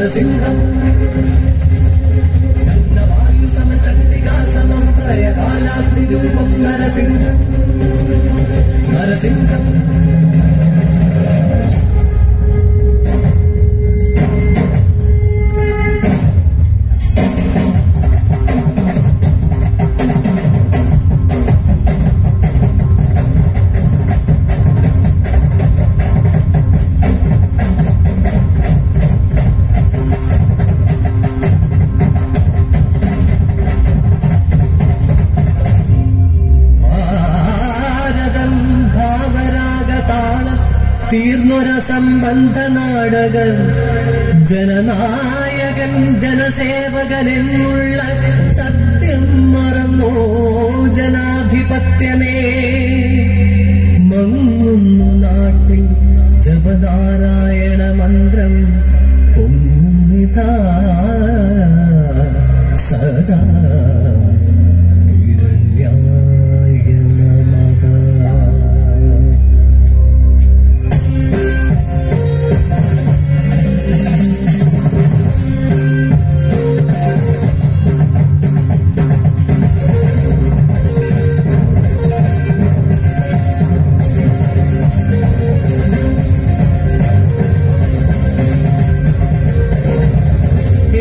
నరసింహం. చల్లవాయు సమ చండికా సమం ప్రళయకాలాగ్ని రూపం నరసింహం. నరసింహం. സംബന്ധ നാടകം ജനനായകൻ ജനസേവകൻ എന്നുള്ള സത്യം മറന്നോ ജനാധിപത്യമേ. മങ്ങുന്നു നാട്ടിൽ ജപനാരായണ മന്ത്രം പൊങ്ങിതാ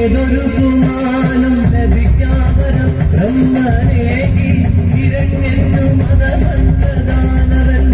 ഏതൊരു കുമാനം ലഭിക്കാവരം ബ്രഹ്മരേകി ഹിരണ്യനു മതബന്ധദാനവൻ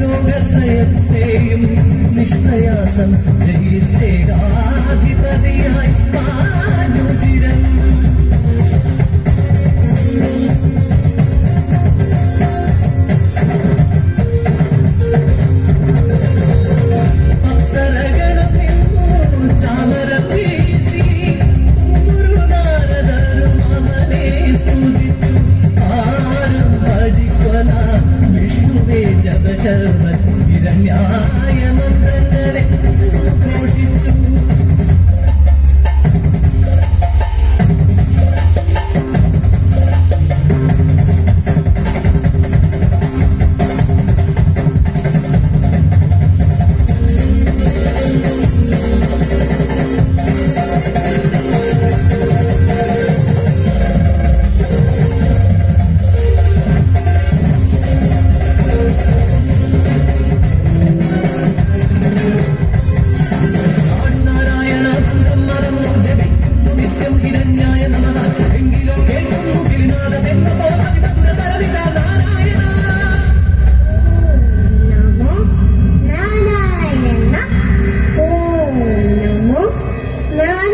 ലോകത്രയത്തെയും നിഷ്പ്രയാസം ജയിച്ചേകാധിപതിയായി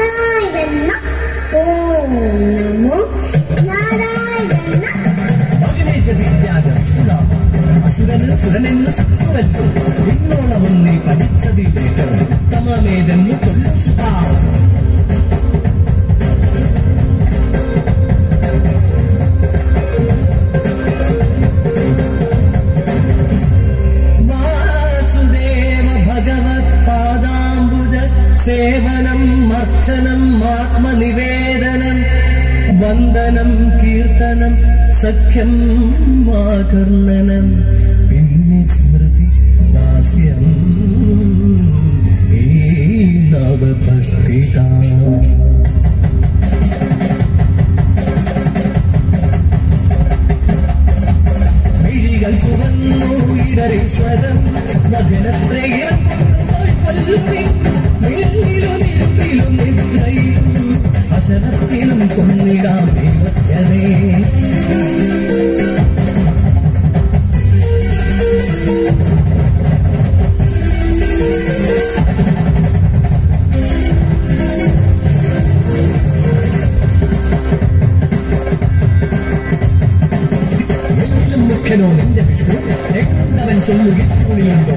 നാരായണ. ഓം നമോ നാരായണ. അസുരന് സുരനെന്ന് ശത്രുവല്ലോ. ഇന്നോളവും നീ പഠിച്ചതിലേറ്റവും ഉത്തമമേതെന്നു ചൊല്ലു സുധാ അർച്ചനം ആത്മനിവേദനം വന്ദനം കീർത്തനം സഖ്യം ആകർണനം. പിന്നെ സ്മൃതി ദാസ്യം ഈ നവഭക്തിതാ. മിഴികൾ ചുവന്നു ഇടറി സ്വരം ഇറക്കൊണ്ടുപോയി കൊല്ലുവിൻ ഇരുട്ടിലും നിദ്രയിലും കൊന്നിടാമേ കൊന്നിടാം ദൈവജ്ഞനേ. എന്നിലും മുഖ്യനോ നിന്റെ Vishnu? എങ്ങവൻ ചൊല്ലുകിട്ടുന്നുണ്ടോ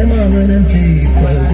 am I empty, deep?